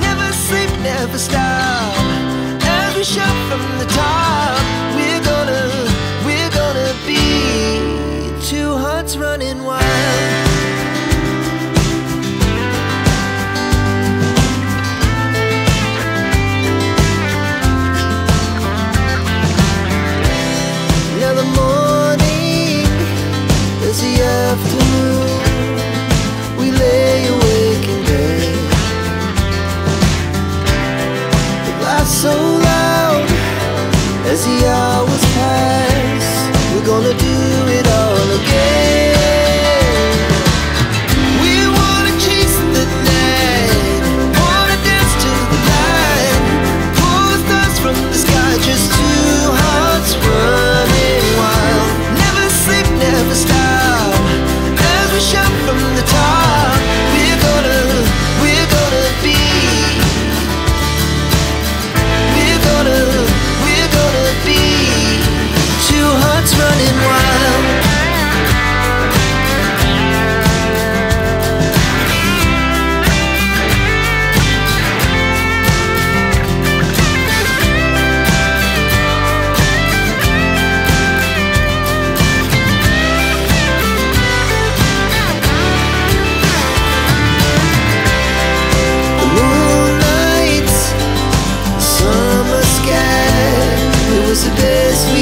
Never sleep, never stop. We shout from the top, It so loud as the hours pass. We're gonna do as we